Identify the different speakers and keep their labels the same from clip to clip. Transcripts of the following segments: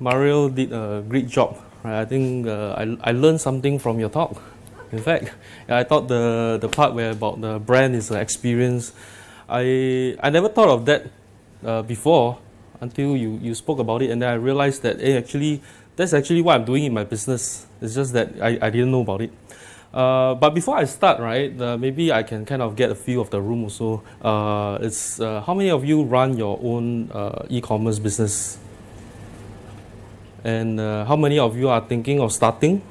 Speaker 1: Mario did a great job. Right? I think uh, I, I learned something from your talk. In fact, I thought the, the part where about the brand is an experience, I, I never thought of that uh, before until you, you spoke about it, and then I realized that hey, actually that's actually what I'm doing in my business. It's just that I, I didn't know about it. Uh, but before I start, right, maybe I can kind of get a feel of the room also. Uh, it's uh, how many of you run your own uh, e-commerce business? And uh, how many of you are thinking of starting?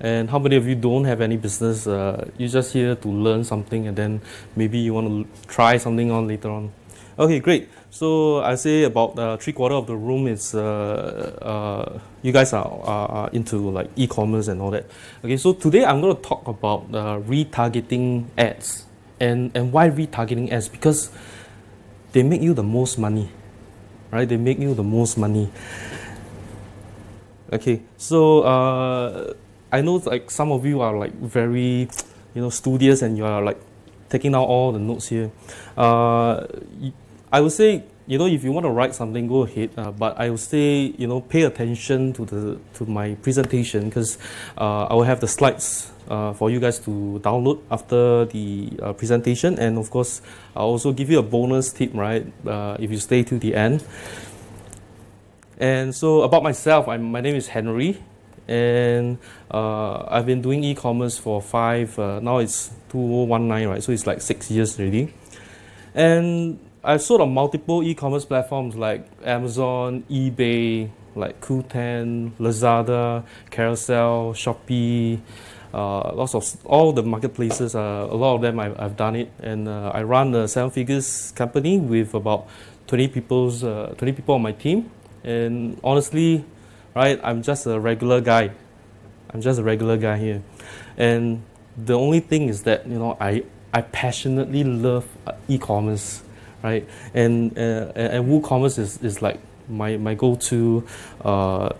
Speaker 1: And how many of you don't have any business? you're just here to learn something, and then maybe you want to try something on later on. Okay, great. So I say about uh, three quarter of the room is uh, uh, you guys are, are, into like e-commerce and all that. Okay, so today I'm going to talk about uh, retargeting ads and and why retargeting ads because they make you the most money, right? They make you the most money. Okay, so uh, I know like some of you are like very, you know, studious and you are like taking out all the notes here. Uh, I would say, you know, if you want to write something, go ahead. Uh, but I would say, you know, pay attention to the to my presentation because uh, I will have the slides uh, for you guys to download after the uh, presentation, and of course, I'll also give you a bonus tip, right? Uh, if you stay till the end. And so about myself, I'm, my name is Henry, and uh, I've been doing e-commerce for five. now it's 2019, right? So it's like six years already, and I've sold on multiple e-commerce platforms like Amazon, eBay, like Qoo10, Lazada, Carousell, Shopee, uh, lots of all the marketplaces. Uh, a lot of them I've, I've done it, and uh, I run a seven figures company with about 20 people's uh, 20 people on my team. And honestly, right, I'm just a regular guy. I'm just a regular guy here, and the only thing is that you know I I passionately love uh, e-commerce right? And uh, and WooCommerce is, is like my, my go-to uh,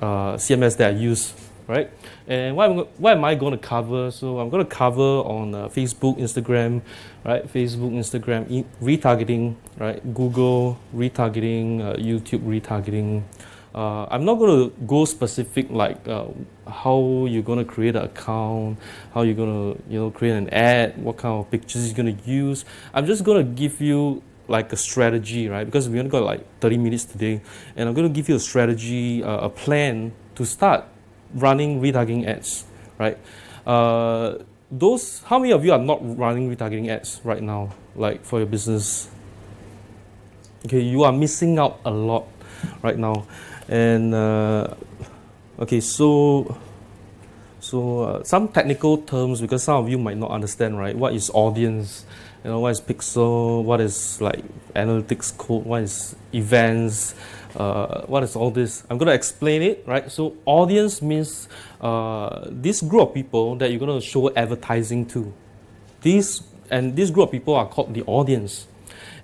Speaker 1: CMS that I use, right? And what, am, what am I going to cover? So I'm going to cover on uh, Facebook, Instagram, right? Facebook, Instagram, e- retargeting, right? Google retargeting, uh, YouTube retargeting. Uh, I'm not going to go specific like uh, how you're going to create an account, how you're going to you know create an ad, what kind of pictures you're going to use. I'm just going to give you like a strategy, right? Because we only got like 30 minutes today, and I'm going to give you a strategy, uh, a plan to start running retargeting ads, right? Uh, those, how many of you are not running retargeting ads right now, like for your business? Okay, you are missing out a lot right now. And uh, okay, so so uh, some technical terms because some of you might not understand, right? What is audience? You know, what is pixel? What is like analytics code? What is events? Uh, what is all this? I'm going to explain it, right? So audience means uh, this group of people that you're going to show advertising to. These and this group of people are called the audience.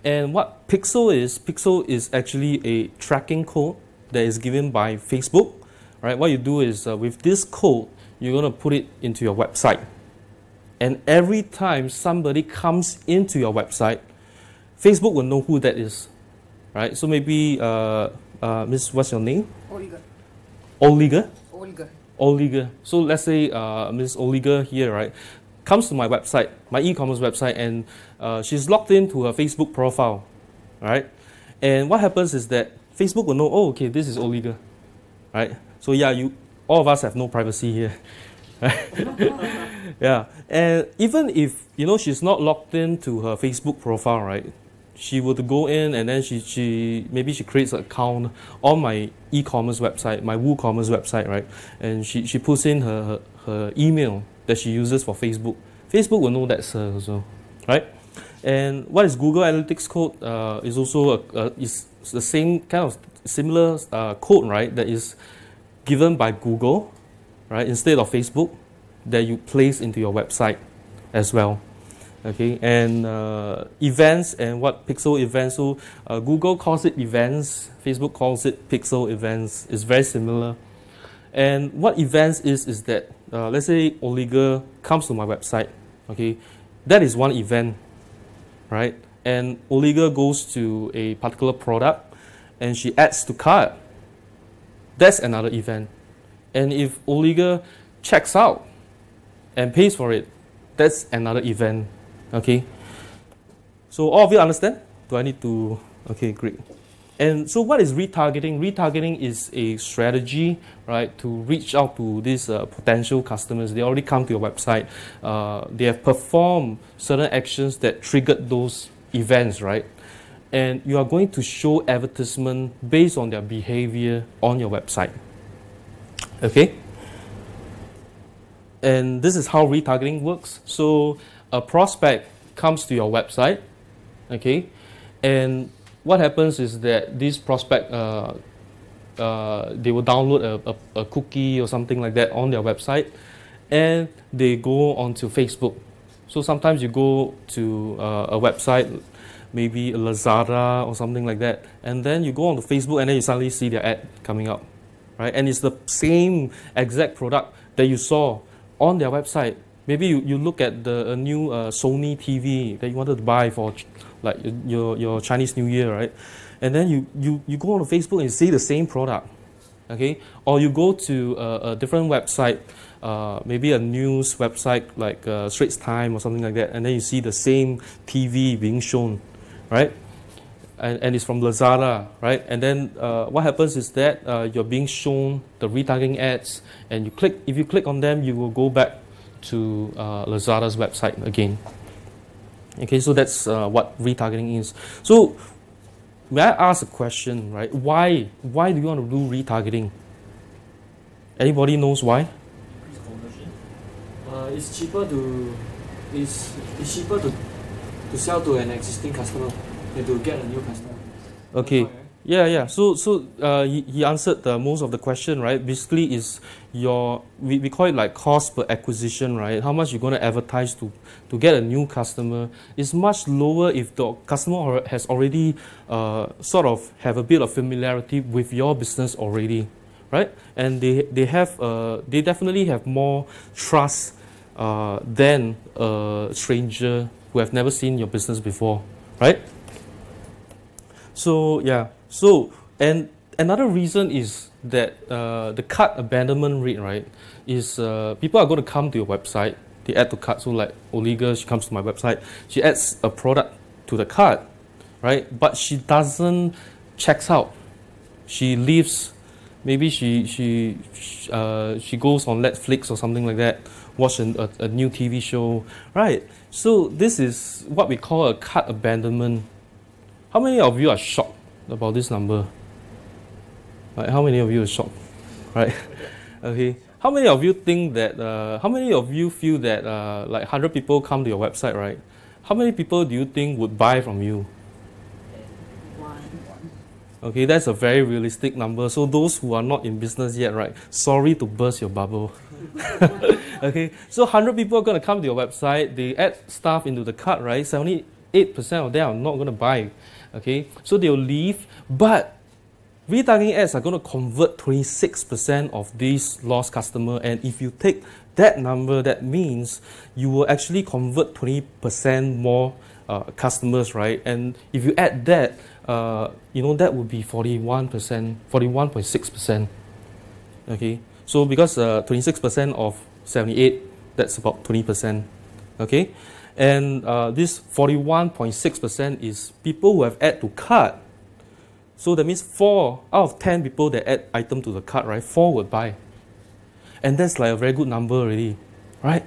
Speaker 1: And what pixel is, pixel is actually a tracking code that is given by Facebook, right? What you do is uh, with this code, you're going to put it into your website. And every time somebody comes into your website, Facebook will know who that is, right? So maybe, uh, uh, Miss, what's your name?
Speaker 2: Olga.
Speaker 1: Olga?
Speaker 2: Olga.
Speaker 1: Olga. So let's say uh, Miss Olga here, right, comes to my website, my e-commerce website, and uh, she's logged into her Facebook profile, right? And what happens is that Facebook will know, oh, okay, this is illegal, right? So yeah, you all of us have no privacy here. yeah, and even if you know she's not logged into her Facebook profile, right? She would go in and then she, she maybe she creates an account on my e-commerce website, my WooCommerce website, right? And she, she puts in her, her, her email that she uses for Facebook. Facebook will know that's her also, right? And what is Google Analytics code uh, is also a, a, is the same kind of similar uh, code, right? That is given by Google, right? Instead of Facebook, that you place into your website as well. Okay, and uh, events and what pixel events. So uh, Google calls it events, Facebook calls it pixel events. It's very similar. And what events is is that uh, let's say Oliga comes to my website. Okay, that is one event right? And Oliga goes to a particular product and she adds to cart, that's another event. And if Oliga checks out and pays for it, that's another event. Okay. So all of you understand? Do I need to? Okay, great. And so, what is retargeting? Retargeting is a strategy, right, to reach out to these uh, potential customers. They already come to your website. Uh, they have performed certain actions that triggered those events, right? And you are going to show advertisement based on their behavior on your website. Okay? And this is how retargeting works. So, a prospect comes to your website, okay, and what happens is that this prospect uh, uh, they will download a, a, a, cookie or something like that on their website and they go onto Facebook. So sometimes you go to uh, a website, maybe Lazada or something like that, and then you go onto Facebook and then you suddenly see their ad coming up, right? And it's the same exact product that you saw on their website. Maybe you, you look at the new uh, Sony TV that you wanted to buy for like your, your Chinese New Year, right? And then you, you, you go on Facebook and you see the same product, okay? Or you go to a, a different website, uh, maybe a news website like uh, Straits Time or something like that, and then you see the same TV being shown, right? And, and it's from Lazada, right? And then uh, what happens is that uh, you're being shown the retargeting ads, and you click. If you click on them, you will go back to uh, Lazada's website again. Okay, so that's uh, what retargeting is. So may I ask a question, right? Why why do you want to do retargeting? Anybody knows why?
Speaker 2: Uh, it's cheaper to it's, it's cheaper to to sell to an existing customer than to get a new customer.
Speaker 1: Okay. Yeah, yeah. So, so uh, he, he answered the, most of the question, right? Basically, is your we, we call it like cost per acquisition, right? How much you're going to advertise to to get a new customer is much lower if the customer has already uh, sort of have a bit of familiarity with your business already, right? And they they have uh, they definitely have more trust uh, than a stranger who have never seen your business before, right? So yeah. So, and another reason is that uh, the cart abandonment rate, right, is uh, people are going to come to your website, they add to cart. So, like Oliga, she comes to my website, she adds a product to the cart, right, but she doesn't checks out. She leaves. Maybe she she uh, she goes on Netflix or something like that, watch a, a, a new TV show, right? So this is what we call a cart abandonment. How many of you are shocked about this number? Right, how many of you are shocked? Right? okay. How many of you think that, uh, how many of you feel that uh, like 100 people come to your website, right? How many people do you think would buy from you? Okay, that's a very realistic number. So those who are not in business yet, right? Sorry to burst your bubble. okay, so 100 people are going to come to your website. They add stuff into the cart, right? 78% of them are not going to buy. Okay, so they'll leave, but retargeting ads are going to convert 26% of these lost customer. And if you take that number, that means you will actually convert 20% more uh, customers, right? And if you add that, uh, you know, that would be 41%, 41.6%. Okay, so because uh, 26% of 78, that's about 20%. Okay, and uh, this 41.6% is people who have add to cart. So that means four out of 10 people that add item to the cart, right? Four would buy. And that's like a very good number already, right?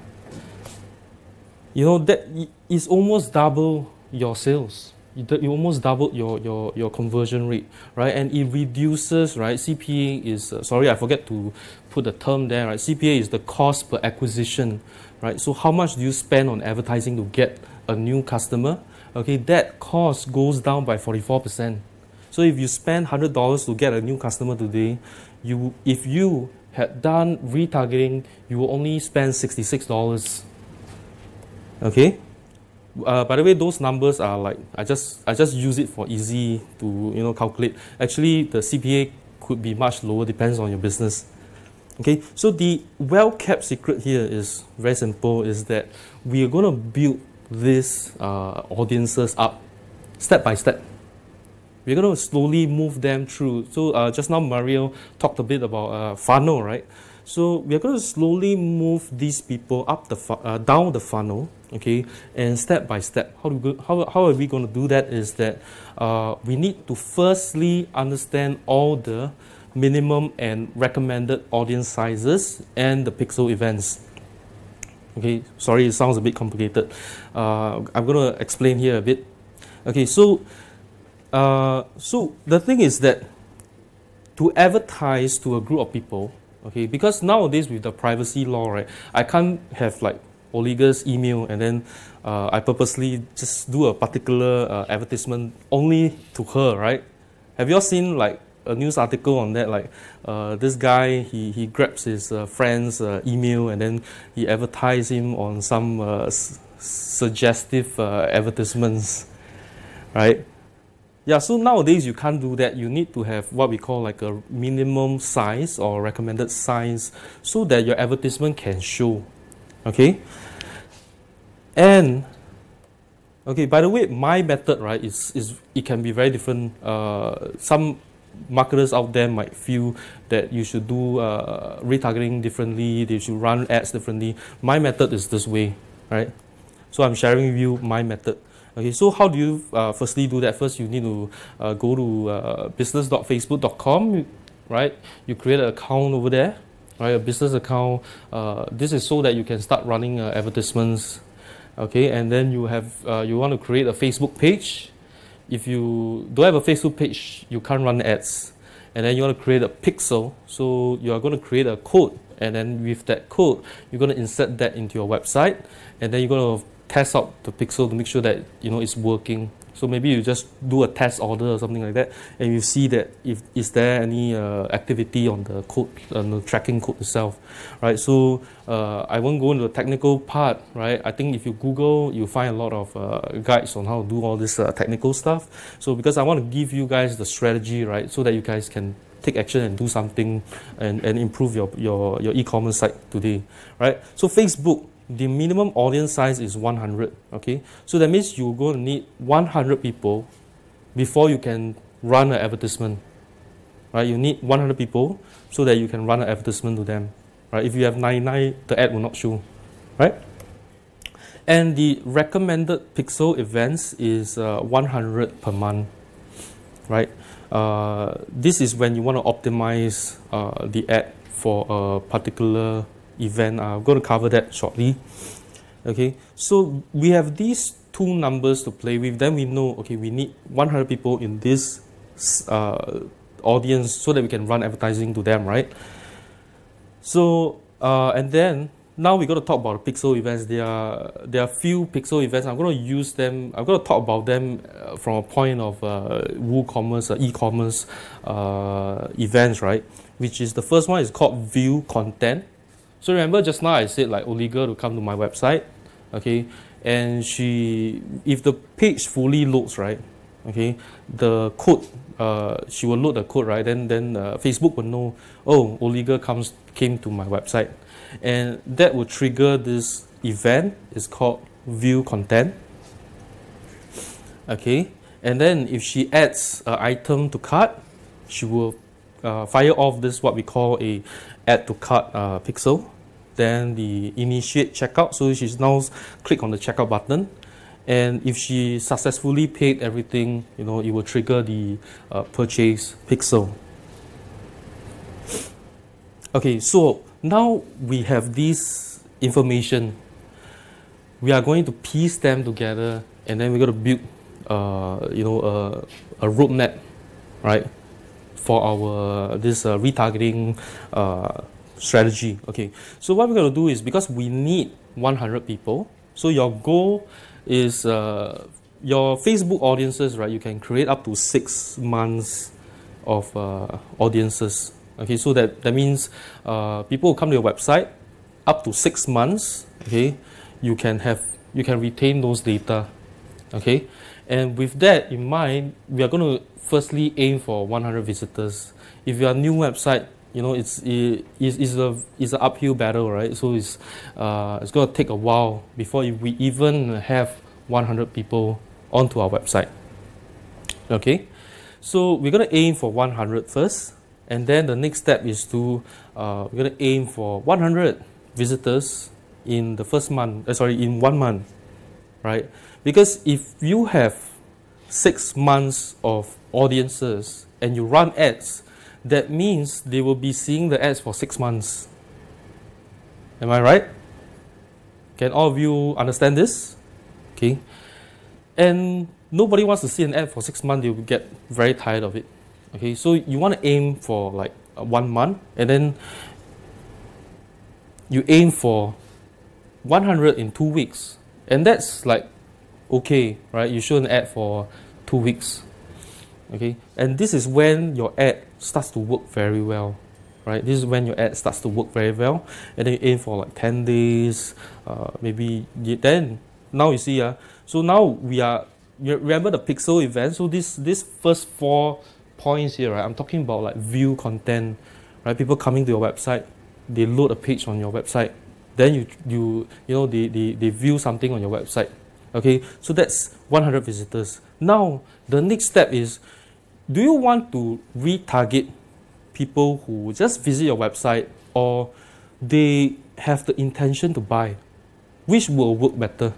Speaker 1: You know, that is almost double your sales. You almost doubled your, your, your conversion rate, right? And it reduces, right? CPA is, uh, sorry, I forget to put the term there, right? CPA is the cost per acquisition right? So how much do you spend on advertising to get a new customer? Okay, that cost goes down by 44%. So if you spend $100 to get a new customer today, you if you had done retargeting, you will only spend $66. Okay? Uh, by the way, those numbers are like I just I just use it for easy to you know calculate. Actually, the CPA could be much lower, depends on your business. Okay, so the well-kept secret here is very simple, is that we are going to build these uh, audiences up step by step. We're going to slowly move them through. So uh, just now Mario talked a bit about uh, funnel, right? So we are going to slowly move these people up the uh, down the funnel, okay, and step by step. How do we how, how are we going to do that? Is that uh, we need to firstly understand all the minimum and recommended audience sizes and the pixel events. Okay, sorry, it sounds a bit complicated. Uh, I'm going to explain here a bit. Okay, so uh, so the thing is that to advertise to a group of people okay because nowadays with the privacy law right i can't have like Oliga's email and then uh, i purposely just do a particular uh, advertisement only to her right? Have you all seen like a news article on that? Like uh, this guy he, he grabs his uh, friend's uh, email and then he advertises him on some suggestive advertisements right yeah, so nowadays you can't do that. You need to have what we call like a minimum size or recommended size so that your advertisement can show. Okay? And okay, by the way, my method, right, is, is it can be very different. Uh, some marketers out there might feel that you should do uh, retargeting differently, they should run ads differently. My method is this way, right? So I'm sharing with you my method. Okay, so how do you uh, firstly do that? First, you need to uh, go to uh, business.facebook.com, right? You create an account over there, right? A business account. Uh, this is so that you can start running uh, advertisements, okay? And then you have uh, you want to create a Facebook page. If you don't have a Facebook page, you can't run ads. And then you want to create a pixel, so you are going to create a code, and then with that code, you're going to insert that into your website, and then you're going to test out the pixel to make sure that you know it's working. So maybe you just do a test order or something like that, and you see that if is there any uh, activity on the code, on the tracking code itself, right? So uh, I won't go into the technical part, right? I think if you Google, you find a lot of uh, guides on how to do all this uh, technical stuff. So because I want to give you guys the strategy, right, so that you guys can take action and do something and, and improve your, your, your e-commerce site today, right? So Facebook, the minimum audience size is 100 okay? So that means you're going to need 100 people before you can run an advertisement right? You need 100 people so that you can run an advertisement to them right? If you have 99 the ad will not show right? And the recommended pixel events is uh, 100 per month right? Uh, this is when you want to optimize uh, the ad for a particular event. Uh, I'm going to cover that shortly. Okay, so we have these two numbers to play with. Then we know, okay, we need 100 people in this uh, audience so that we can run advertising to them, right? So, uh, and then now we're going to talk about pixel events. There are there are few pixel events. I'm going to use them. I'm going to talk about them uh, from a point of uh, WooCommerce, uh, e-commerce uh, events, right? Which is the first one is called View Content. So remember just now I said like Oliga to come to my website, okay, and she if the page fully loads right, okay, the code uh, she will load the code right, then then uh, Facebook will know oh Oliga comes came to my website, and that will trigger this event. It's called view content. Okay, and then if she adds an item to cart, she will uh, fire off this what we call a add to cart uh, pixel then the initiate checkout. So she's now click on the checkout button, and if she successfully paid everything, you know, it will trigger the uh, purchase pixel. Okay, so now we have this information. We are going to piece them together, and then we're going to build, uh, you know, a, a roadmap, right, for our this uh, retargeting uh, strategy. Okay, so what we're going to do is because we need 100 people, so your goal is uh, your Facebook audiences, right? You can create up to six months of uh, audiences. Okay, so that, that means uh, people come to your website up to six months. Okay, you can have you can retain those data. Okay, and with that in mind, we are going to firstly aim for 100 visitors. If you are new website, you know it's it, it's, it's a it's an uphill battle right so it's uh, it's going to take a while before we even have 100 people onto our website okay So we're going to aim for 100 first, and then the next step is to uh, we're to aim for 100 visitors in the first month. Uh, sorry, in one month, right? Because if you have six months of audiences and you run ads, that means they will be seeing the ads for six months. Am I right? Can all of you understand this? Okay. And nobody wants to see an ad for six months, you'll get very tired of it. Okay, so you want to aim for like uh, one month and then you aim for 100 in two weeks. And that's like okay, right? You show an ad for two weeks. Okay, and this is when your ad starts to work very well right? This is when your ad starts to work very well, and then you aim for like 10 days, uh, maybe then now you see, uh, so now we are, you remember the pixel event? So this, this first four points here, right? I'm talking about like view content, right? People coming to your website, they load a page on your website, then you, you, you know, they, they, they view something on your website. Okay, so that's 100 visitors. Now, the next step is, do you want to retarget people who just visit your website or they have the intention to buy. Which will work better?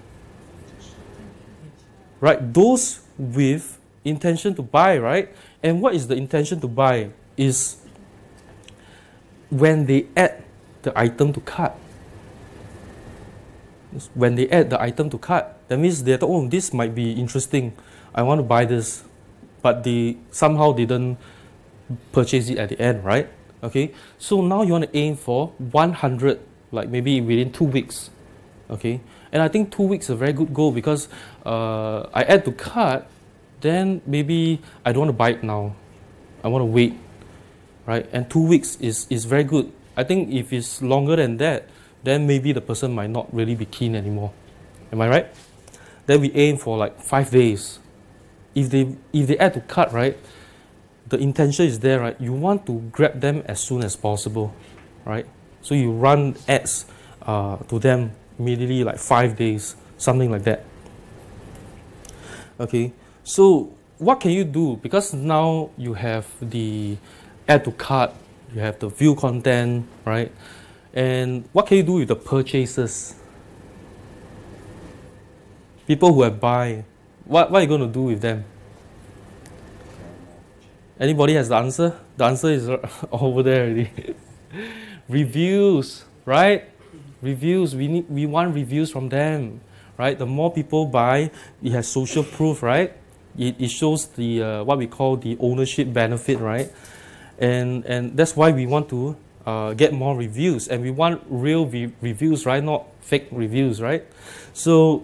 Speaker 1: Right? Those with intention to buy, right? And what is the intention to buy? Is when they add the item to cart. When they add the item to cart, that means they thought, oh, this might be interesting. I want to buy this. But they somehow didn't purchase it at the end, right? Okay, so now you want to aim for 100, like maybe within two weeks. Okay, and I think two weeks is a very good goal because uh, I add to cart, then maybe I don't want to buy it now. I want to wait, right? And two weeks is, is very good. I think if it's longer than that, then maybe the person might not really be keen anymore. Am I right? Then we aim for like five days. If they if they add to cart, right? the intention is there, right? You want to grab them as soon as possible, right? So you run ads uh, to them immediately, like five days, something like that. Okay, so what can you do? Because now you have the add to cart, you have the view content, right? And what can you do with the purchases? People who have buy, what, what are you going to do with them? Anybody has the answer? The answer is over there already. reviews, right? Reviews. We need. We want reviews from them, right? The more people buy, it has social proof, right? It, it shows the uh, what we call the ownership benefit, right? And and that's why we want to uh, get more reviews, and we want real re- reviews, right? Not fake reviews, right? So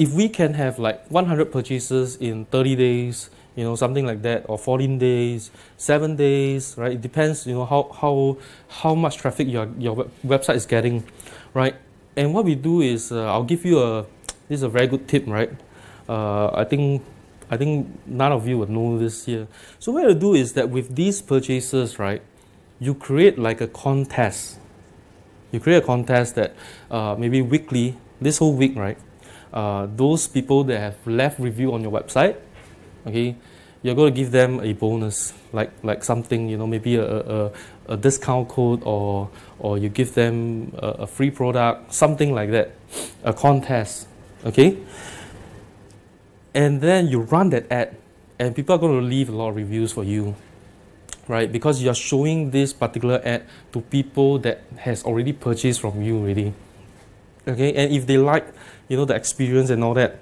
Speaker 1: if we can have like 100 purchases in 30 days you know something like that or 14 days 7 days right? It depends you know how how how much traffic your your web, website is getting right? And what we do is uh, I'll give you a this is a very good tip right? Uh, I think I think none of you would know this here. So what you do is that with these purchases right you create like a contest. You create a contest that uh, maybe weekly this whole week right uh, those people that have left review on your website okay you're going to give them a bonus like like something you know maybe a, a, a discount code or or you give them a, a free product something like that a contest okay? And then you run that ad and people are going to leave a lot of reviews for you right? Because you're showing this particular ad to people that has already purchased from you already okay and if they like you know the experience and all that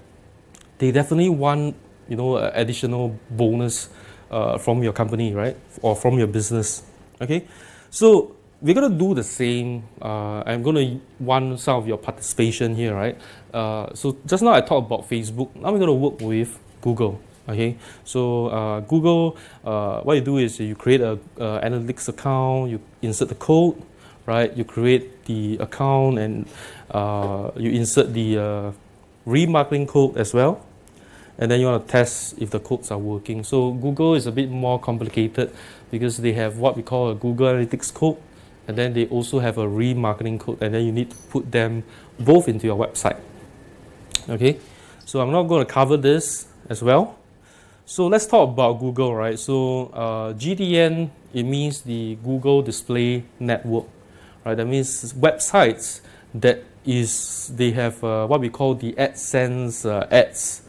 Speaker 1: they definitely want you know, additional bonus uh, from your company, right? Or from your business. Okay, so we're gonna do the same. Uh, I'm gonna want some of your participation here, right? Uh, so just now I talked about Facebook. Now we're gonna work with Google. Okay, so uh, Google, uh, what you do is you create a uh, analytics account, you insert the code, right? You create the account and you insert the remarketing code as well and then you want to test if the codes are working. So Google is a bit more complicated because they have what we call a Google Analytics code, and then they also have a remarketing code, and then you need to put them both into your website. Okay, so I'm not going to cover this as well. So let's talk about Google, right? So uh, GDN it means the Google Display Network, right? That means websites that is they have uh, what we call the AdSense uh, ads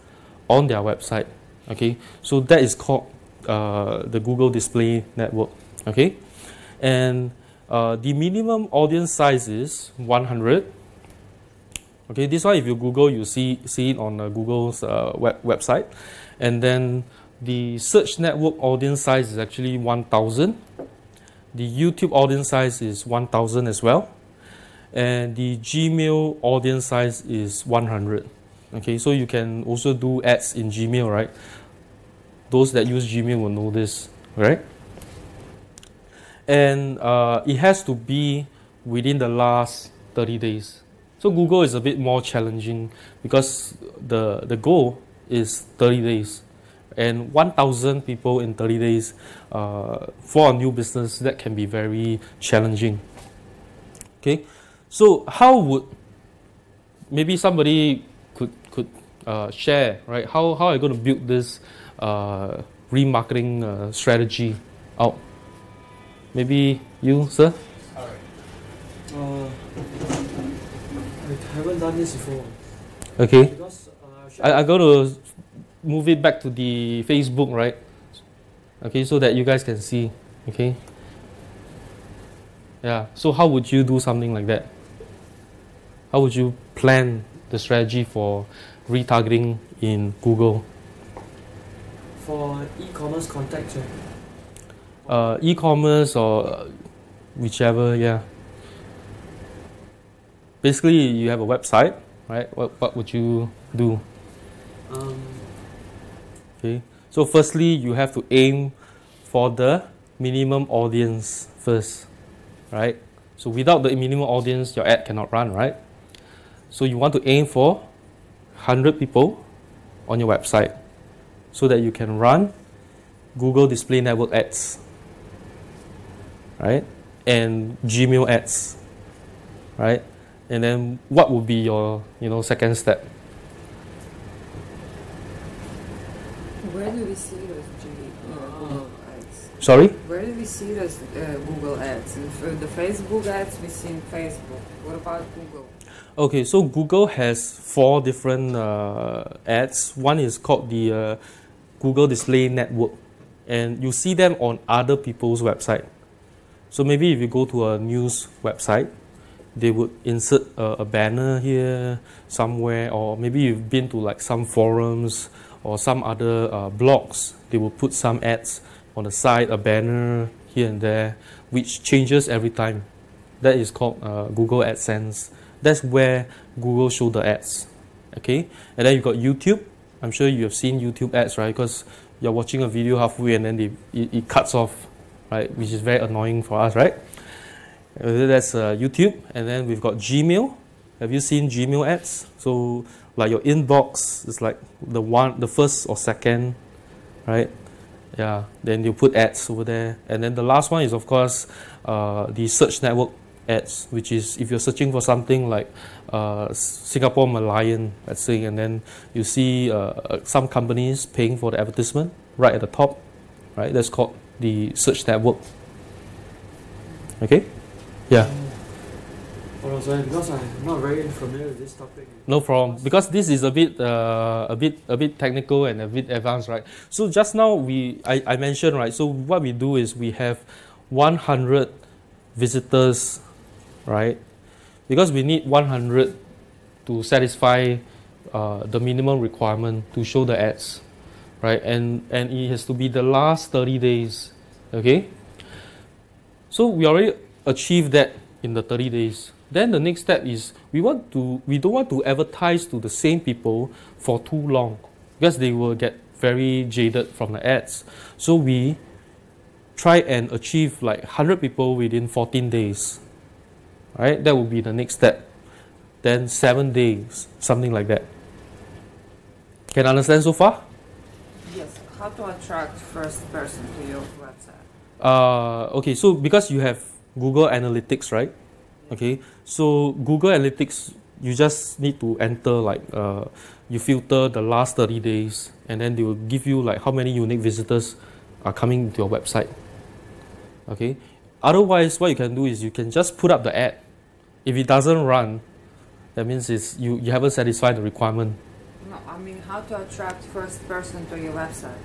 Speaker 1: on their website. Okay, so that is called uh, the Google Display Network. Okay, and uh, the minimum audience size is 100. Okay, this one if you Google, you see see it on uh, Google's uh, web website, and then the search network audience size is actually 1,000. The YouTube audience size is 1,000 as well and the Gmail audience size is 100. Okay, so you can also do ads in Gmail, right? Those that use Gmail will know this, right? And uh, it has to be within the last 30 days. So Google is a bit more challenging because the, the goal is 30 days. And 1,000 people in 30 days uh, for a new business, that can be very challenging. Okay, so how would maybe somebody could could uh, share right? How how are you going to build this uh, remarketing uh, strategy out? Maybe you, sir.
Speaker 2: Uh, I haven't done this before.
Speaker 1: Okay.
Speaker 2: Because uh,
Speaker 1: I, I'm going to move it back to the Facebook, right? Okay, so that you guys can see. Okay. Yeah. So how would you do something like that? How would you plan the strategy for retargeting in Google?
Speaker 2: for e-commerce contacts, right?
Speaker 1: Uh, e-commerce or uh, whichever, yeah. Basically, you have a website, right? What, what would you do?
Speaker 2: Um,
Speaker 1: Okay. So firstly, you have to aim for the minimum audience first, right? So without the minimum audience, your ad cannot run, right? So you want to aim for 100 people on your website so that you can run Google Display Network ads, right? And Gmail ads, right? And then what would be your, you know, second step?
Speaker 3: Where do we see those Google ads?
Speaker 1: Sorry?
Speaker 3: Where do we see those uh, Google ads? The Facebook ads we see in Facebook. What about Google?
Speaker 1: Okay, so Google has four different uh, ads. One is called the uh, Google Display Network, and you see them on other people's website. So maybe if you go to a news website, they would insert a, a banner here somewhere, or maybe you've been to like some forums or some other uh, blogs. They will put some ads on the side, a banner here and there, which changes every time. That is called uh, Google AdSense. That's where Google show the ads. Okay, and then you've got YouTube. I'm sure you have seen YouTube ads, right? Because you're watching a video halfway and then they, it, it cuts off, right? Which is very annoying for us, right? Uh, That's uh, YouTube, and then we've got Gmail. Have you seen Gmail ads? So like your inbox is like the one, the first or second, right? Yeah. Then you put ads over there, and then the last one is of course uh, the search network ads, which is if you're searching for something like uh, Singapore Malayan, let's say, and then you see uh, some companies paying for the advertisement right at the top, right? That's called the search network. Okay. Yeah.
Speaker 2: Because I'm not very familiar with this topic.
Speaker 1: No problem. Because this is a bit, uh, a bit, a bit technical and a bit advanced, right? So just now we, I, I mentioned, right? So what we do is we have 100 visitors, right? Because we need 100 to satisfy uh, the minimum requirement to show the ads, right? And and it has to be the last 30 days, okay? So we already achieved that in the 30 days. Then the next step is we want to we don't want to advertise to the same people for too long because they will get very jaded from the ads. So we try and achieve like 100 people within 14 days. Right? That would be the next step. Then 7 days, something like that. Can understand so far?
Speaker 3: Yes. How to attract first person to your website?
Speaker 1: Uh, okay, so because you have Google Analytics, right? Okay, so Google Analytics you just need to enter like uh, you filter the last 30 days and then they will give you like how many unique visitors are coming to your website okay otherwise what you can do is you can just put up the ad if it doesn't run that means it's you, you haven't satisfied the requirement
Speaker 3: No, I mean how to attract first person to your website.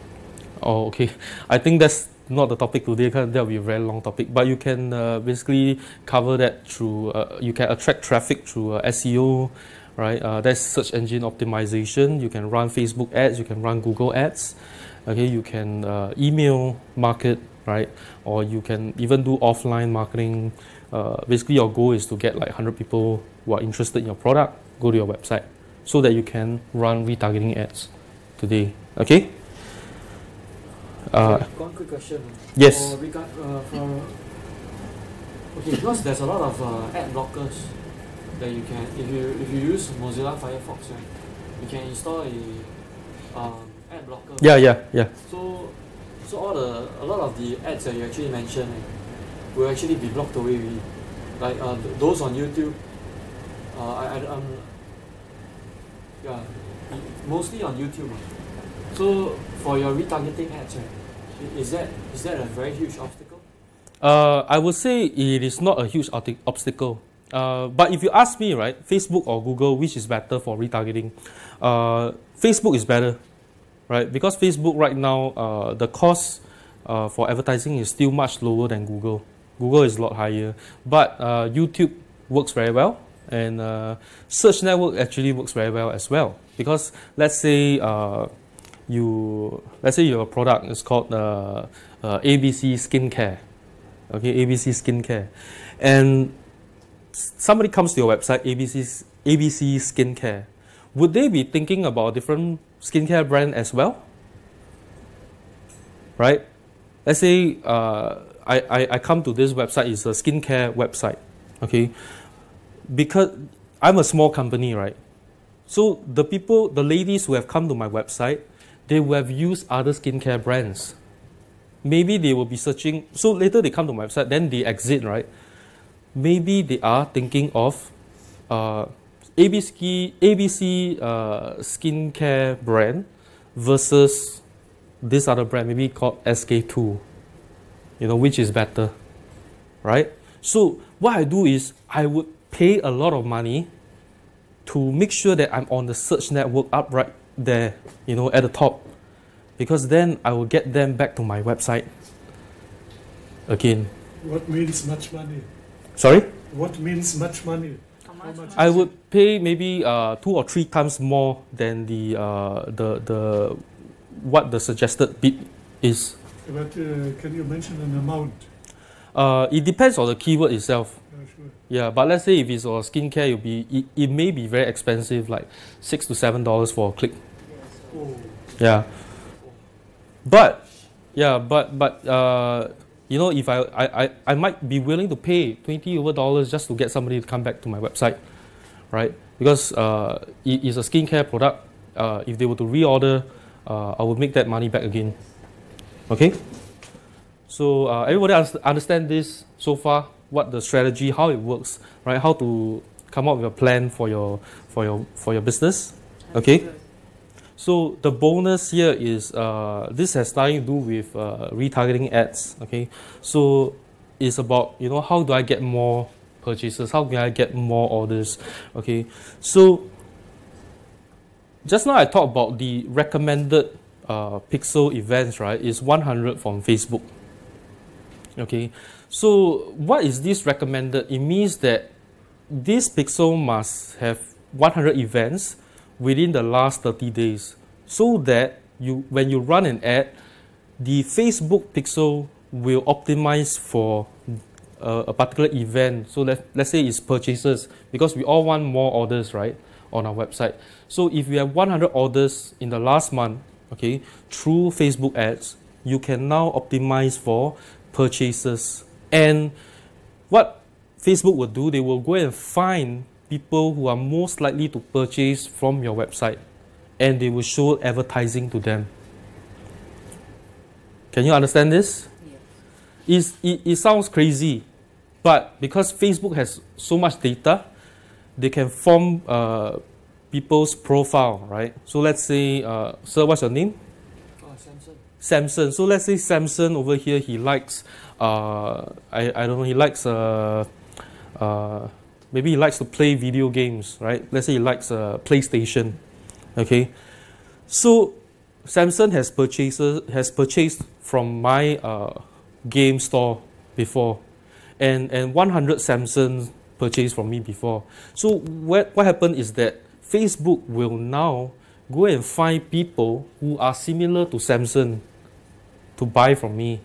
Speaker 1: Oh, okay. I think that's not the topic today because that will be a very long topic. But you can uh, basically cover that through, uh, you can attract traffic through uh, SEO, right? Uh, that's search engine optimization. You can run Facebook ads, you can run Google ads. Okay, you can uh, email market, right? Or you can even do offline marketing. Uh, basically, your goal is to get like 100 people who are interested in your product, go to your website so that you can run retargeting ads today. Okay? Uh,
Speaker 2: one quick question.
Speaker 1: yes.
Speaker 2: For regard, uh, for okay, because there's a lot of uh, ad blockers that you can if you if you use Mozilla Firefox, right, you can install a um, ad blocker.
Speaker 1: Yeah, yeah, yeah.
Speaker 2: So so all the a lot of the ads that you actually mentioned right, will actually be blocked away. Really. Like uh, th- those on YouTube. Uh, I, I um, yeah, mostly on YouTube. ah. So for your retargeting ads, right, is that is that a very huge obstacle?
Speaker 1: Uh, I would say it is not a huge obstacle. Uh, but if you ask me, right, Facebook or Google, which is better for retargeting? Uh, Facebook is better, right? Because Facebook right now, uh, the cost uh, for advertising is still much lower than Google. Google is a lot higher, but uh, YouTube works very well, and uh, Search Network actually works very well as well. Because let's say uh, you, let's say your product is called uh, uh, ABC Skincare, okay, ABC Skincare, and somebody comes to your website, ABC ABC Skincare, would they be thinking about a different skincare brand as well? Right? Let's say uh, I, I, I come to this website, it's a skincare website, okay? Because I'm a small company, right? So the people, the ladies who have come to my website, they will have used other skincare brands. Maybe they will be searching. So later they come to my website, then they exit, right? Maybe they are thinking of uh, ABC, ABC uh, skincare brand versus this other brand, maybe called SK-II. You know, which is better, right? So what I do is I would pay a lot of money to make sure that I'm on the search network up right there, you know, at the top. Because then I will get them back to my website again.
Speaker 4: What means much money?
Speaker 1: Sorry?
Speaker 4: What means much money?
Speaker 3: How
Speaker 4: How
Speaker 3: much
Speaker 4: much?
Speaker 1: I would pay maybe uh, two or three times more than the, uh, the, the what the suggested bid is.
Speaker 4: But uh, can you mention an amount?
Speaker 1: Uh, it depends on the keyword itself.
Speaker 4: Sure.
Speaker 1: Yeah, but let's say if it's a skincare, it'll be it, it may be very expensive, like six to seven dollars for a click.
Speaker 4: Oh,
Speaker 1: Yeah. But yeah, but but uh, you know, if I, I, I, I might be willing to pay twenty over dollars just to get somebody to come back to my website, right? Because uh, it is a skincare product. Uh, if they were to reorder, uh, I would make that money back again. Okay. So uh, everybody underst- understand this so far? What the strategy, how it works, right? How to come up with a plan for your for your for your business. Okay. So the bonus here is uh, this has nothing to do with uh, retargeting ads. Okay, so it's about you know how do I get more purchases? How can I get more orders? Okay, so just now I talked about the recommended uh, pixel events. Right, is 100 from Facebook. Okay, so what is this recommended? It means that this pixel must have 100 events within the last 30 days so that you when you run an ad the facebook pixel will optimize for uh, a particular event so let, let's say it's purchases because we all want more orders right on our website so if you have 100 orders in the last month okay through facebook ads you can now optimize for purchases and what facebook will do they will go and find people who are most likely to purchase from your website and they will show advertising to them. Can you understand this?
Speaker 3: Yes.
Speaker 1: It, it sounds crazy, but because Facebook has so much data, they can form uh, people's profile, right? So let's say, uh, sir, what's your name?
Speaker 2: Oh, Samson.
Speaker 1: Samson. So let's say Samson over here, he likes, uh, I, I don't know, he likes, uh, uh, maybe he likes to play video games, right? Let's say he likes uh, PlayStation, okay? So Samson has purchased, has purchased from my uh, game store before, and, and 100 Samson purchased from me before. So what, what happened is that Facebook will now go and find people who are similar to Samson to buy from me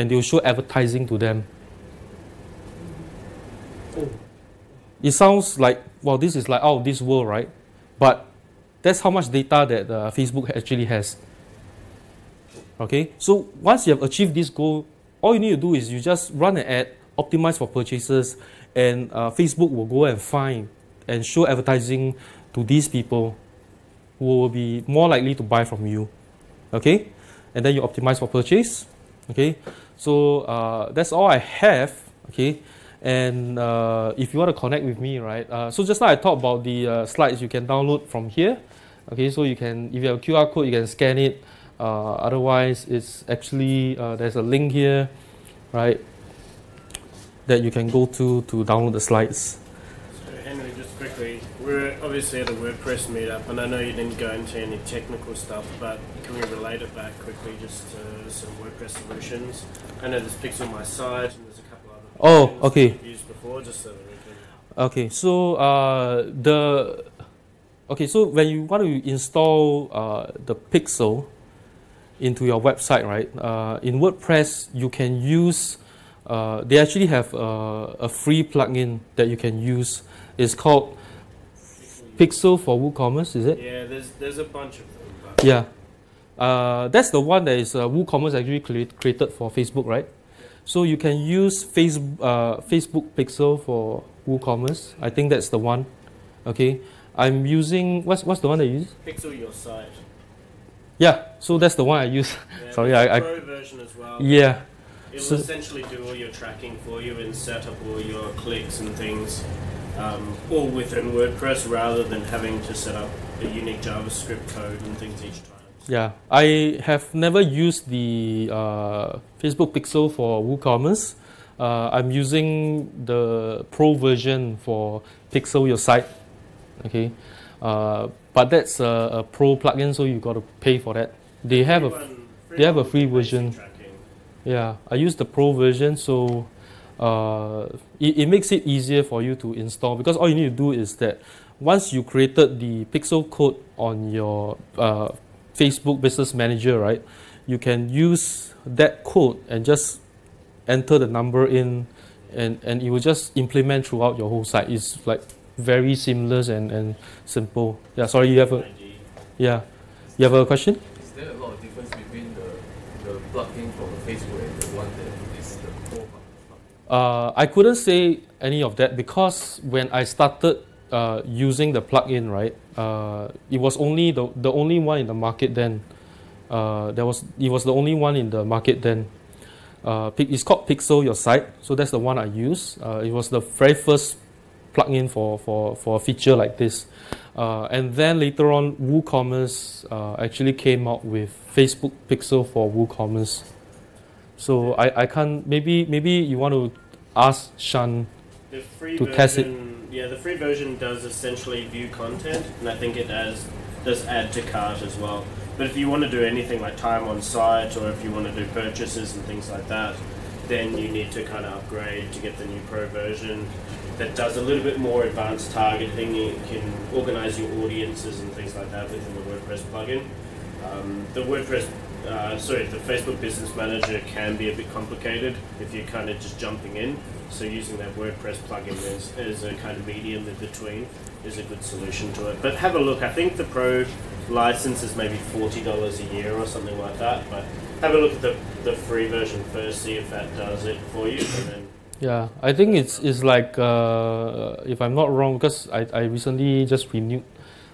Speaker 1: and they'll show advertising to them.
Speaker 2: Oh,
Speaker 1: It sounds like, well, this is like out of this world, right? But that's how much data that uh, Facebook actually has. Okay, so once you have achieved this goal, all you need to do is you just run an ad, optimize for purchases, and uh, Facebook will go and find and show advertising to these people who will be more likely to buy from you. Okay, and then you optimize for purchase. Okay, so uh, that's all I have. Okay, and uh, if you want to connect with me, right? Uh, so just now I talked about the uh, slides you can download from here. Okay, so you can if you have a QR code, you can scan it. Uh, otherwise, it's actually uh, there's a link here, right? That you can go to to download the slides.
Speaker 5: So Henry, just quickly, we're obviously at a WordPress meetup, and I know you didn't go into any technical stuff, but can we relate it back quickly just to some WordPress solutions? I know there's Pixel on My Site, and there's a couple other
Speaker 1: Oh, okay.
Speaker 5: used before, just so that we can.
Speaker 1: Okay, so uh, the okay, so when you want to install uh, the Pixel into your website, right? Uh, in WordPress, you can use. Uh, they actually have uh, a free plugin that you can use. It's called Pixel for WooCommerce. Is it?
Speaker 5: Yeah, there's there's a bunch of them.
Speaker 1: Yeah. Uh, that's the one that is uh, WooCommerce actually create, created for Facebook, right? So you can use face, uh, Facebook Pixel for WooCommerce. I think that's the one. Okay. I'm using what's what's the one that you use?
Speaker 5: Pixel Your Site.
Speaker 1: Yeah. So that's the one I use.
Speaker 5: Yeah,
Speaker 1: Sorry, I- I-
Speaker 5: pro version as well.
Speaker 1: Yeah.
Speaker 5: It'll
Speaker 1: So-
Speaker 5: essentially do all your tracking for you and set up all your clicks and things, um, all within WordPress rather than having to set up a unique JavaScript code and things each time.
Speaker 1: Yeah. I have never used the uh, Facebook Pixel for WooCommerce. Uh, I'm using the pro version for Pixel Your Site. Okay. Uh, but that's a, a pro plugin, so you got to pay for that. They have a
Speaker 5: one-
Speaker 1: they have a free version.
Speaker 5: tracking.
Speaker 1: Yeah, I use the Pro version, so uh, it, it makes it easier for you to install because all you need to do is that once you created the pixel code on your uh, Facebook Business Manager, right, you can use that code and just enter the number in, and, and it will just implement throughout your whole site. It's like very seamless and, and simple. Yeah, sorry, you have a yeah, you have a question?
Speaker 6: Is there a lot of difference between the, the plugin from the Facebook and the one that is the pro plugin?
Speaker 1: Uh, I couldn't say any of that because when I started uh, using the plugin, right, uh, it was only the, the only one in the market then. Uh, there was it was the only one in the market then. Uh, it's called Pixel Your Site, so that's the one I use. It was the very first plugin for, for, for a feature like this. And then later on, WooCommerce actually came out with Facebook Pixel for WooCommerce. So I, I can't maybe maybe you want to ask Shan
Speaker 5: The free
Speaker 1: To
Speaker 5: version,
Speaker 1: test it.
Speaker 5: yeah, the free version does essentially view content, and I think it has does add to cart as well. But if you want to do anything like time on site, or if you want to do purchases and things like that, then you need to kind of upgrade to get the new pro version that does a little bit more advanced targeting. You can organize your audiences and things like that within the WordPress plugin. Um, the WordPress, uh, sorry, the Facebook Business Manager can be a bit complicated if you're kind of just jumping in. So using that WordPress plugin as, as a kind of medium in between is a good solution to it. But have a look. I think the Pro license is maybe forty dollars a year or something like that. But have a look at the, the free version first, see if that does it for you,
Speaker 1: Yeah, I think it's it's like uh, if I'm not wrong because I, I recently just renewed.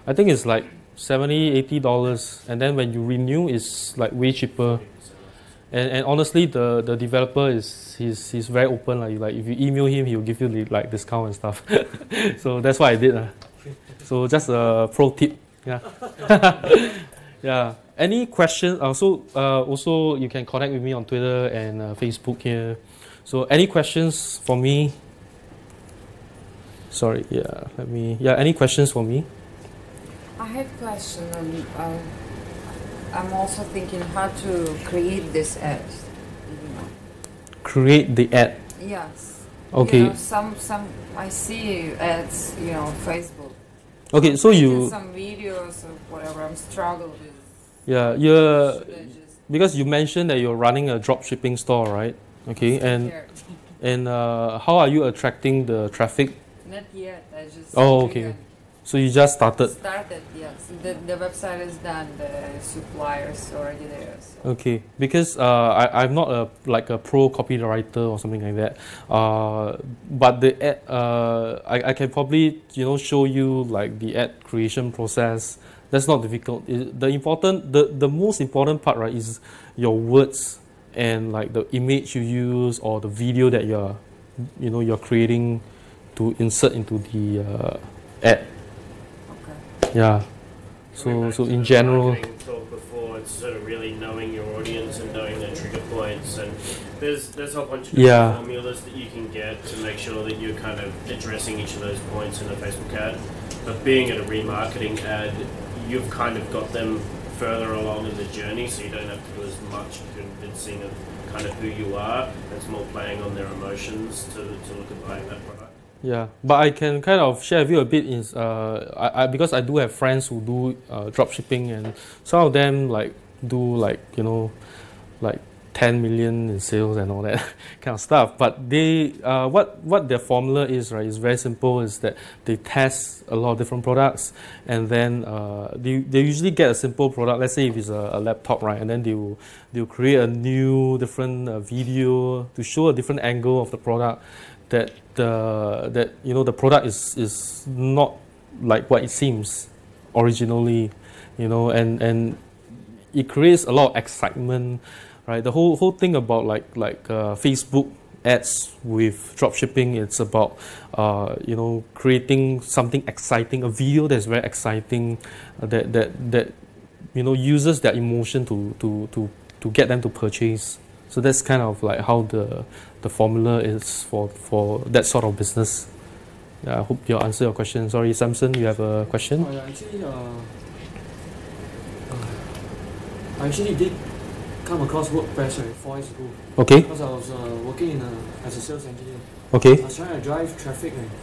Speaker 1: I think it's like 70 80 dollars and then when you renew it's like way cheaper. And, and honestly, the, the developer is he's, he's very open. Like, like if you email him, he'll give you the, like discount and stuff. so that's what I did. Uh. So just a pro tip. Yeah. yeah. Any questions? Also, uh, also you can connect with me on Twitter and uh, Facebook here. So any questions for me? Sorry. Yeah. Let me. Yeah. Any questions for me?
Speaker 3: I have a question. Um, um, I'm also thinking how to create this ad. You know.
Speaker 1: Create the ad.
Speaker 3: Yes.
Speaker 1: Okay.
Speaker 3: You know, some some I see ads. You know, Facebook.
Speaker 1: Okay. So you.
Speaker 3: some videos or whatever. I'm struggling with.
Speaker 1: Yeah. You're.
Speaker 3: Should I just
Speaker 1: Because you mentioned that you're running a drop shipping store, right? Okay. And and uh, how are you attracting the traffic?
Speaker 3: Not yet. I just.
Speaker 1: Oh, okay. So you just started.
Speaker 3: Started. Yes. The the website is done. The suppliers already there. So.
Speaker 1: Okay, because uh, I, I'm not a like a pro copywriter or something like that. Uh, but the ad, uh, I, I can probably you know show you like the ad creation process. That's not difficult. It, the important, the, the most important part, right, is your words and like the image you use or the video that you're, you know, you're creating to insert into the uh, ad. Yeah. So so in general.
Speaker 5: talk before, it's sort of really knowing your audience and knowing their trigger points, and there's there's a whole bunch of
Speaker 1: Yeah.
Speaker 5: formulas that you can get to make sure that you're kind of addressing each of those points in a Facebook ad. But being at a remarketing ad, you've kind of got them further along in the journey, so you don't have to do as much convincing of kind of who you are. It's more playing on their emotions to, to look at buying that product.
Speaker 1: Yeah, but I can kind of share with you a bit is uh, I, I because I do have friends who do uh, drop shipping and some of them like do like you know like 10 million in sales and all that kind of stuff. But they uh, what what their formula is right is very simple is that they test a lot of different products and then uh, they, they usually get a simple product. Let's say if it's a, a laptop right and then they will they'll create a new different uh, video to show a different angle of the product that the that you know the product is is not like what it seems originally you know and and it creates a lot of excitement right? The whole whole thing about like like uh, facebook ads with dropshipping it's about uh, you know creating something exciting a video that's very exciting uh, that that that you know uses their emotion to to to to get them to purchase. So that's kind of like how the the formula is for for that sort of business yeah i hope you answer your question sorry samson you have a question
Speaker 2: Oh, yeah, actually, uh, uh, I actually did come across WordPress right, four years ago
Speaker 1: okay
Speaker 2: because I was uh, working in a, as a sales engineer.
Speaker 1: okay
Speaker 2: I was trying to drive traffic right,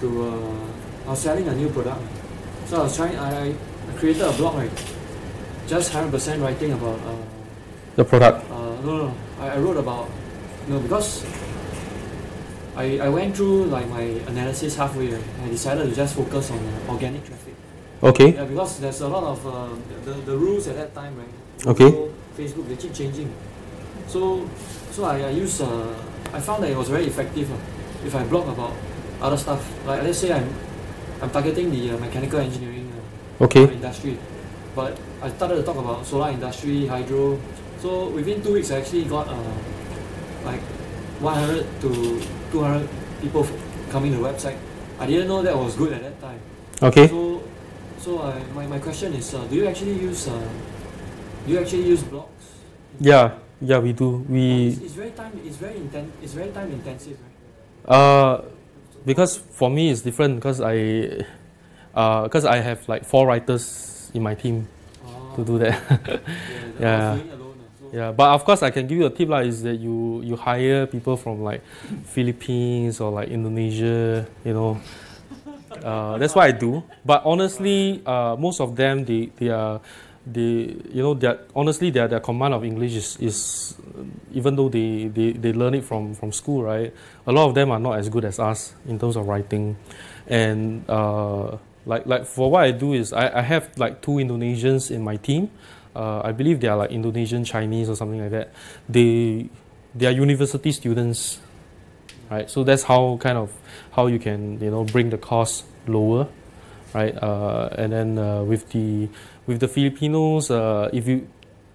Speaker 2: to. Uh, I was selling a new product, so I was trying. I, I created a blog right, just hundred percent writing about. Uh,
Speaker 1: the product
Speaker 2: uh, no, no, no. I, I wrote about no because I, I went through like my analysis halfway. Right, I decided to just focus on uh, organic traffic.
Speaker 1: okay
Speaker 2: Yeah, because there's a lot of uh, the, the rules at that time, right?
Speaker 1: Okay.
Speaker 2: Facebook, they keep changing. So, so I, I use uh, I found that it was very effective. Uh, if I blog about other stuff, like let's say I'm I'm targeting the uh, mechanical engineering uh,
Speaker 1: okay
Speaker 2: industry, but I started to talk about solar industry, hydro. So within two weeks, I actually got uh, like 100 to 200 people coming to the website. I didn't know that was good at that time.
Speaker 1: okay
Speaker 2: So, so I, my, my question is, uh, do you actually use uh, do you actually use blogs?
Speaker 1: yeah yeah we do we
Speaker 2: it's very time it's very inten- it's very time intensive, right?
Speaker 1: uh because for me it's different because i uh because i have like four writers in my team to do that
Speaker 2: yeah,
Speaker 1: Yeah. But of course i can give you a tip like is that you you hire people from like philippines or like indonesia you know. Uh, that's what i do. But honestly uh, most of them they, they are they you know that honestly their, their command of english is, is even though they, they, they learn it from, from school right a lot of them are not as good as us in terms of writing. And uh, like like for what i do is i, I have like two indonesians in my team uh, i believe they are like indonesian chinese or something like that they they are university students right so that's how kind of how you can you know bring the cost lower right uh, and then uh, with the with the filipinos uh, if you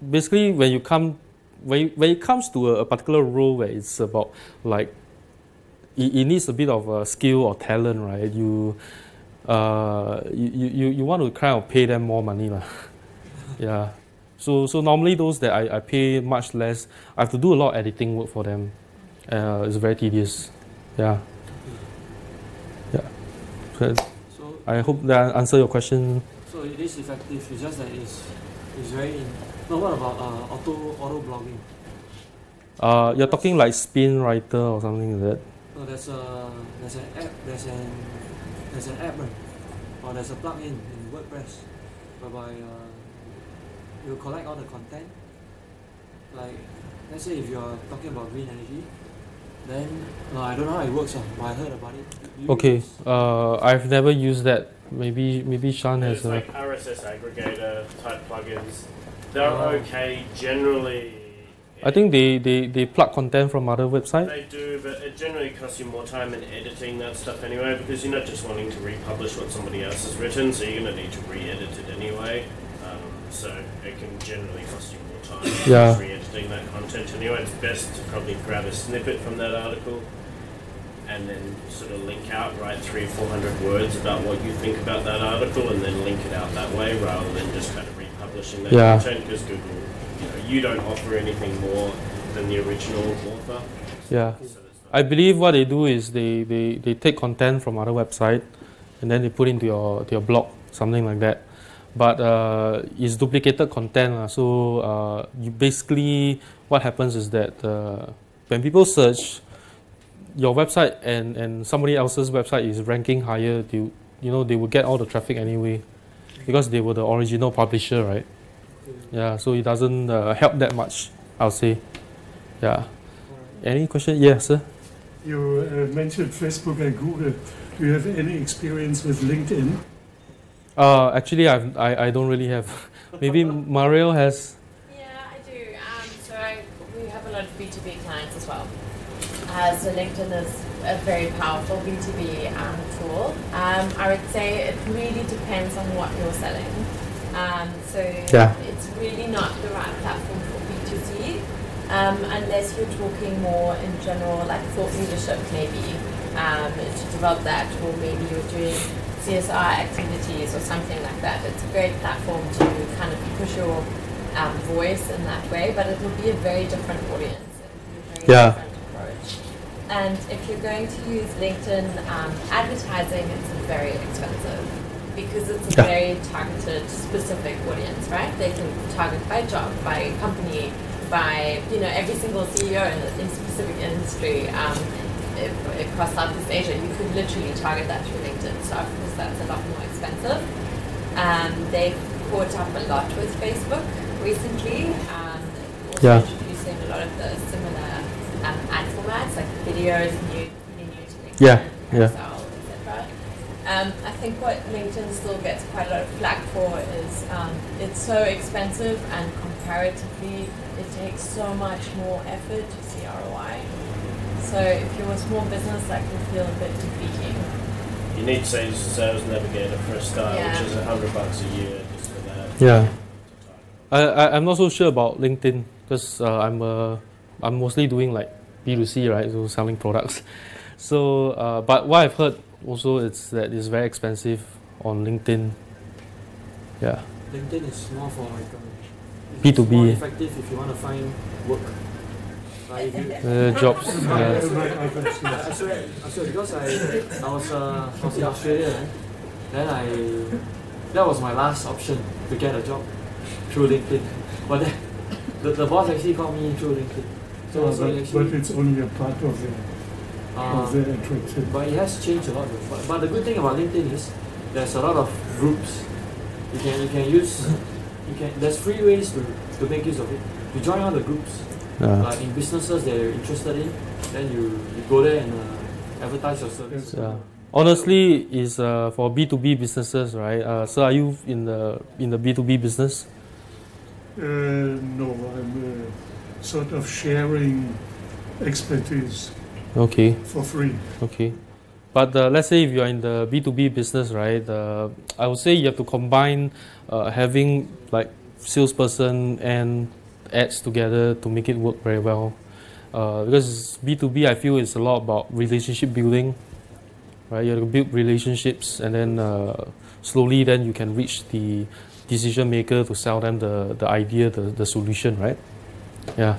Speaker 1: basically when you come when when it comes to a, a particular role where it's about like it, it needs a bit of a skill or talent, right? You, uh, you, you, you want to kind of pay them more money, lah. yeah. So so normally those that I, I pay much less, I have to do a lot of editing work for them. Uh, it's very tedious. Yeah. Yeah. So
Speaker 2: So,
Speaker 1: I hope that answer your question.
Speaker 2: so it is effective. It's just that it's, it's very. In, no, what about uh, auto auto blogging?
Speaker 1: Uh, you're talking like spin writer or something like that.
Speaker 2: No, there's a there's an app there's an there's an app right? or there's a plugin in WordPress whereby uh, you collect all the content. Like let's say if you're talking about green energy, then no I don't know how it works, uh, but I heard about it.
Speaker 1: Okay.
Speaker 2: use-
Speaker 1: Uh, I've never used that. Maybe maybe Sean
Speaker 5: There's
Speaker 1: has. A,
Speaker 5: like RSS aggregator type plugins. They're
Speaker 2: Oh.
Speaker 5: okay generally.
Speaker 1: I think they, they, they plug content from other websites.
Speaker 5: They do, but it generally costs you more time in editing that stuff anyway, because you're not just wanting to republish what somebody else has written, so you're going to need to re-edit it anyway. So it can generally cost you more time
Speaker 1: Yeah.
Speaker 5: re-editing that content anyway. It's best to probably grab a snippet from that article and then sort of link out, write three or four hundred words about what you think about that article, and then link it out that way rather than just kind of republishing that
Speaker 1: Yeah.
Speaker 5: content because Google, you know, you don't offer anything more than the original author.
Speaker 1: Yeah.
Speaker 5: So
Speaker 1: I believe what they do is they, they, they take content from other website and then they put into your to your blog, something like that. But uh, it's duplicated content. lah. so uh, you basically what happens is that uh, when people search your website and, and somebody else's website is ranking higher, you, you know they will get all the traffic anyway because they were the original publisher, right? Yeah, so it doesn't uh, help that much, I'll say. Yeah. Any question? Yes, sir.
Speaker 4: You uh, mentioned Facebook and Google. Do you have any experience with LinkedIn?
Speaker 1: Uh, actually, I've, I I don't really have. Maybe Mario has.
Speaker 7: Yeah, I do. Um, so I, we have a lot of B2B clients as well. Uh, so LinkedIn is a very powerful B2B um, tool. Um, I would say it really depends on what you're selling. Um, so
Speaker 1: Yeah.
Speaker 7: it's really not the right platform for B2C um, unless you're talking more in general, like thought leadership maybe, um, to develop that, or maybe you're doing CSR activities or something like that. It's a great platform to kind of push your um, voice in that way, but it will be a very different audience. It will be a very
Speaker 1: Yeah.
Speaker 7: different approach. And if you're going to use LinkedIn um, advertising, it's very expensive because it's a
Speaker 1: Yeah.
Speaker 7: very targeted, specific audience, right? They can target by job, by company, by you know every single CEO in, in a specific industry um, across Southeast Asia. You could literally target that through LinkedIn. So of course that's a lot more expensive. Um, they've caught up a lot with Facebook recently. Um, also
Speaker 1: Yeah.
Speaker 7: introducing a lot of the similar um, ad formats like videos, new, new, new to LinkedIn,
Speaker 1: Yeah, yeah.
Speaker 7: etc. Um, I think what LinkedIn still gets quite a lot of flack for is um, it's so expensive and comparatively it takes so much more effort to see ROI. So if you're a small business, that can feel a bit defeating.
Speaker 5: You need Sales Sales Navigator for a start,
Speaker 7: Yeah.
Speaker 5: which is a hundred bucks a year just for that.
Speaker 1: Yeah. I, I I'm not so sure about LinkedIn because uh, I'm uh, I'm mostly doing like B2C, right? So selling products. So, uh, but what I've heard also is that it's very expensive on LinkedIn. Yeah.
Speaker 2: LinkedIn is more for like um,
Speaker 1: B2B.
Speaker 2: It's more effective if you want to find work. Like if you,
Speaker 1: Uh, jobs. Yeah.
Speaker 4: I got you.
Speaker 2: I swear, I swear because I, I was uh, I was in Australia then, then I that was my last option to get a job through LinkedIn. But then the, the boss actually called me through LinkedIn. So,
Speaker 4: but,
Speaker 2: he
Speaker 4: but it's only a part of the,
Speaker 2: uh,
Speaker 4: of the attraction.
Speaker 2: but it has changed a lot. Though. But, but the good thing about LinkedIn is there's a lot of groups. You can you can use you can there's free ways to, to make use of it. You join all the groups.
Speaker 1: Yeah.
Speaker 2: like in businesses that you're interested in, then you, you go there and uh, advertise your service.
Speaker 1: Yeah. Honestly, is uh, for B two B businesses, right? Uh, so are you in the in the B two B business?
Speaker 4: Uh, no, I'm uh, sort of sharing expertise
Speaker 1: Okay.
Speaker 4: for free.
Speaker 1: Okay. But uh, let's say if you're in the B2B business, right, uh, I would say you have to combine uh, having like salesperson and ads together to make it work very well. Uh, because B2B, I feel is a lot about relationship building, right? You have to build relationships, and then uh, slowly, then you can reach the decision maker to sell them the, the idea, the, the solution, right? Yeah.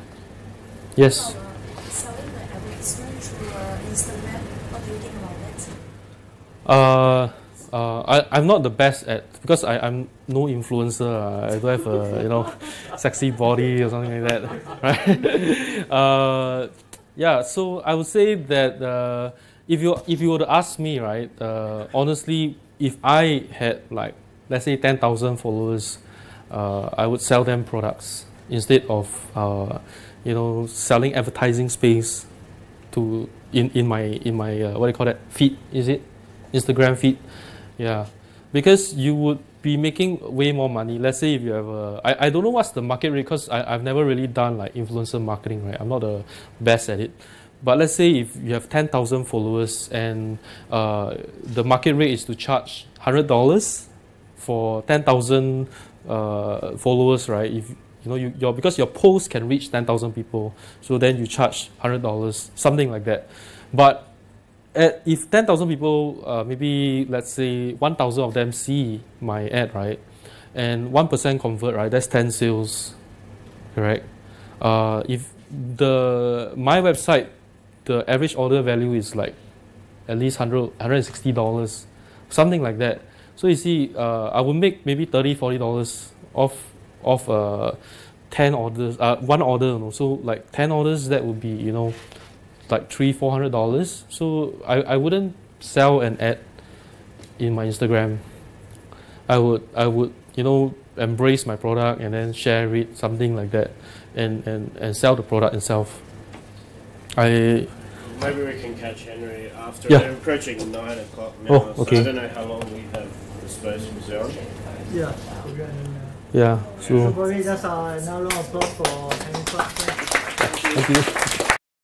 Speaker 1: Yes.
Speaker 8: About, uh, uh,
Speaker 1: I, I'm not the best at because I, I'm no influencer. uh, I don't have a you know sexy body or something like that, right? uh, yeah, so I would say that uh, if you if you were to ask me, right, uh, honestly, if I had like let's say ten thousand followers, uh, I would sell them products instead of you know selling advertising space to in, in my in my what do you call that feed is it Instagram feed yeah. Because you would be making way more money. Let's say if you have a I, I don't know what's the market rate because I've never really done like influencer marketing right? I'm not the best at it. But let's say if you have 10,000 followers and uh, the market rate is to charge $100 for 10,000 uh, followers right? If you know you, your because your post can reach 10,000 people so then you charge $100 something like that. But at, if 10,000 people uh, maybe let's say 1,000 of them see my ad right and 1% convert right that's 10 sales correct uh, if the my website the average order value is like at least 100 $160 something like that so you see uh, I will make maybe 30 $40 off of uh, 10 orders uh, one order you know. so like 10 orders that would be you know like three four hundred dollars so I, I wouldn't sell an ad in my instagram i would i would you know embrace my product and then share it something like that and and, and sell the product itself i
Speaker 5: Maybe we can catch Henry after.
Speaker 1: Yeah.
Speaker 5: We're approaching nine o'clock now,
Speaker 1: Oh,
Speaker 5: so
Speaker 1: okay.
Speaker 5: I don't know how long we have the space for Zeron.
Speaker 9: Yeah, we are in,
Speaker 1: yeah
Speaker 9: so
Speaker 1: so
Speaker 9: probably just uh, another round of applause for Henry Clark.
Speaker 1: thank you